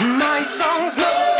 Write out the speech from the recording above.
My songs know.